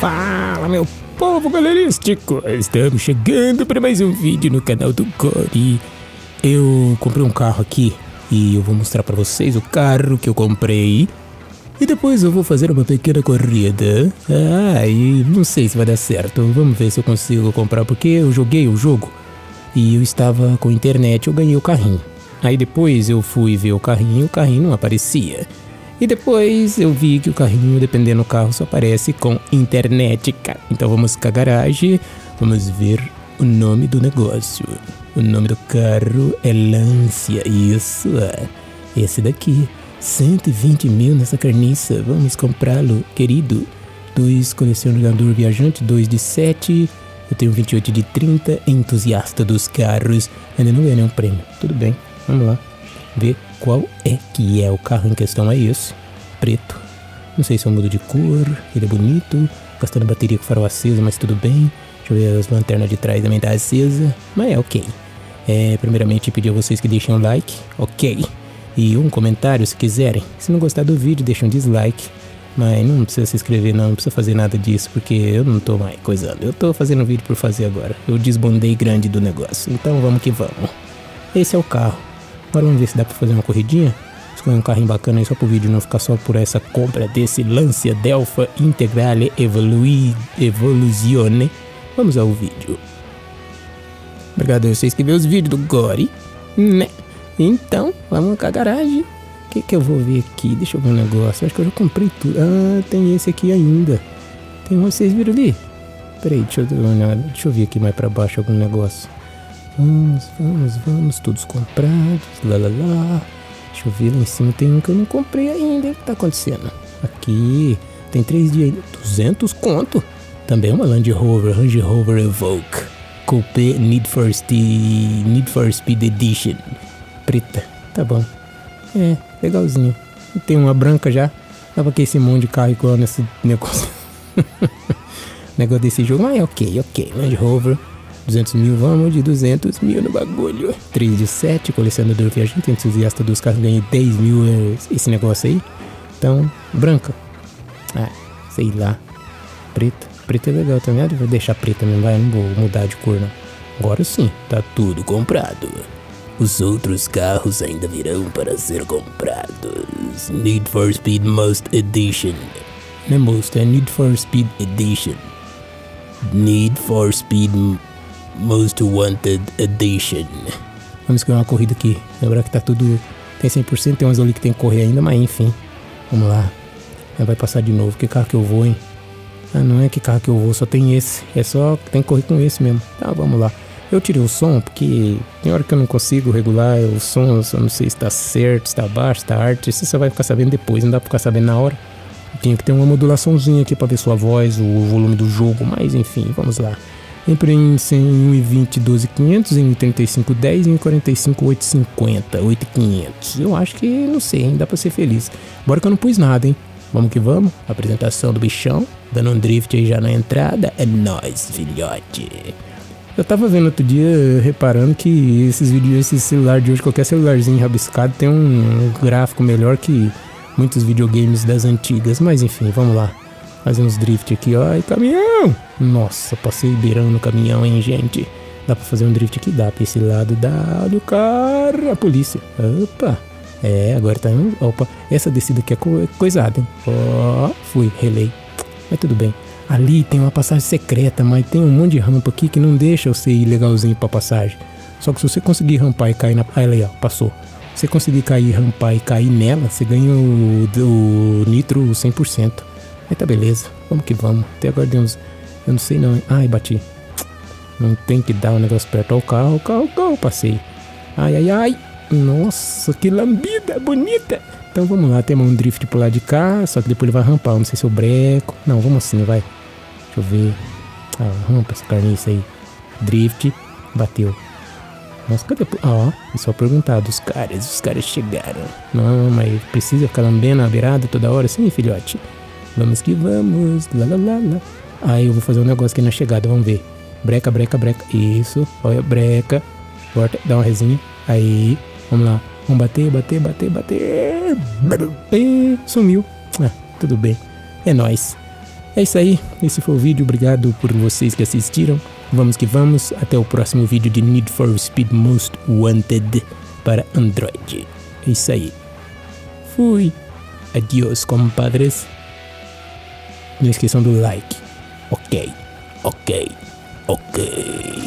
Fala, meu povo galerístico! Estamos chegando para mais um vídeo no canal do Gori. Eu comprei um carro aqui e eu vou mostrar para vocês o carro que eu comprei. E depois eu vou fazer uma pequena corrida. Ah, e não sei se vai dar certo. Vamos ver se eu consigo comprar, porque eu joguei o jogo e eu estava com internet, eu ganhei o carrinho. Aí depois eu fui ver o carrinho e o carrinho não aparecia. E depois eu vi que o carrinho, dependendo do carro, só aparece com internet. Então vamos com a garagem, vamos ver o nome do negócio. O nome do carro é Lancia, isso. é. Esse daqui, 120 mil nessa carniça. Vamos comprá-lo, querido. Dois colecionador viajante, dois de 7. Eu tenho 28 de 30, entusiasta dos carros. Ainda não ganhei nenhum prêmio. Tudo bem, vamos lá. Ver qual é que é o carro em questão. É esse, preto. Não sei se eu mudo de cor, ele é bonito. Gastando bateria com farol aceso, mas tudo bem. Deixa eu ver as lanternas de trás também tá acesa. Mas é ok. É, primeiramente pedir a vocês que deixem um like, ok. E um comentário se quiserem. Se não gostar do vídeo, deixa um dislike. Mas não precisa se inscrever não, não precisa fazer nada disso, porque eu não tô mais coisando. Eu tô fazendo vídeo por fazer agora. Eu desbondei grande do negócio. Então vamos que vamos. Esse é o carro. Agora vamos ver se dá pra fazer uma corridinha. Escolher um carrinho bacana aí só pro vídeo não ficar só por essa compra desse Lancia Delfa Integrale Evolui, Evoluzione. Vamos ao vídeo. Obrigado a vocês que vê os vídeos do Gori, né? Então, vamos com a garagem. O que, que eu vou ver aqui? Deixa eu ver um negócio. Acho que eu já comprei tudo. Ah, tem esse aqui ainda. Tem vocês viram ali? Peraí, deixa eu, deixa eu ver aqui mais pra baixo algum negócio. Vamos, vamos, vamos, todos comprados. Lá, lá, lá. Deixa eu ver lá em cima. Tem um que eu não comprei ainda. O que tá acontecendo? Aqui. Tem três dias ainda. 200 conto. Também uma Land Rover. Range Rover Evoque. Coupé Need for Speed, Need for Speed Edition. Preta. Tá bom. É, legalzinho. Tem uma branca já. Tava com esse monte de carro igual nesse negócio. negócio desse jogo. Mas é ok, ok. Land Rover. 200 mil, vamos de 200 mil no bagulho. 3 de 7, colecionador viajante, entusiasta dos carros, ganhei 10 mil é, esse negócio aí. Então, branca. Ah, sei lá. Preta. Preta é legal também. Ah, vou deixar preta mesmo, vai. Não vou mudar de cor, não. Agora sim, tá tudo comprado. Os outros carros ainda virão para ser comprados. Need for Speed Most Edition. Não é Most, é Need for Speed Edition. Need for Speed Most Wanted Edition. Vamos escolher uma corrida aqui. Lembrar que tá tudo. Tem 100%, tem umas ali que tem que correr ainda, mas enfim. Vamos lá. Vai passar de novo. Que carro que eu vou, hein? Ah, não é que carro que eu vou, só tem esse. É só tem que correr com esse mesmo. Tá, vamos lá. Eu tirei o som porque tem hora que eu não consigo regular o som, eu não sei se tá certo, se tá baixo, se tá arte. Isso você vai ficar sabendo depois, não dá pra ficar sabendo na hora. Tinha que ter uma modulaçãozinha aqui pra ver sua voz, o volume do jogo, mas enfim, vamos lá. Em preenche em 1,20 12,500, em 35 10 e em 45 850, 8,500. Eu acho que, não sei, hein, dá pra ser feliz. Bora que eu não pus nada, hein. Vamos que vamos. Apresentação do bichão, dando um drift aí já na entrada. É nóis, filhote. Eu tava vendo outro dia, reparando que esses vídeos, esse celular de hoje, qualquer celularzinho rabiscado, tem um gráfico melhor que muitos videogames das antigas. Mas enfim, vamos lá. Fazer uns drift aqui, ó. E caminhão! Nossa, passei beirando no caminhão, hein, gente? Dá pra fazer um drift aqui? Dá pra esse lado dá do carro. A polícia. Opa! É, agora tá. Opa, essa descida aqui é co coisada, hein? Ó, fui, relei. Mas tudo bem. Ali tem uma passagem secreta, mas tem um monte de rampa aqui que não deixa você ir legalzinho pra passagem. Só que se você conseguir rampar e cair na. Ah, ali, ó, passou. Se você conseguir cair, rampar e cair nela, você ganha o, o nitro 100%. Aí tá beleza, vamos que vamos. Até agora deu uns. Eu não sei não. Ai, bati. Não tem que dar um negócio perto ao carro, o carro, o carro, passei. Ai, ai, ai. Nossa, que lambida bonita. Então vamos lá, temos um drift pro lado de cá, só que depois ele vai rampar. Não sei se eu breco. Não, vamos assim, vai. Deixa eu ver. Ah, rampa essa carniça aí. Drift, bateu. Nossa, cadê? Ah, ó, é só perguntar dos caras. Os caras chegaram. Não, mas precisa ficar lambendo a beirada toda hora? Sim, filhote. Vamos que vamos. Lá, lá, lá, lá. Aí eu vou fazer um negócio aqui na chegada, vamos ver. Breca, breca, breca. Isso. Olha, breca. Corta, dá uma resinha. Aí, vamos lá. Vamos bater, bater, bater, bater. E sumiu. Ah, tudo bem. É nóis. É isso aí, esse foi o vídeo, obrigado por vocês que assistiram. Vamos que vamos, até o próximo vídeo de Need for Speed Most Wanted para Android. É isso aí. Fui. Adiós, compadres. Não esqueçam do like. Ok, ok, ok.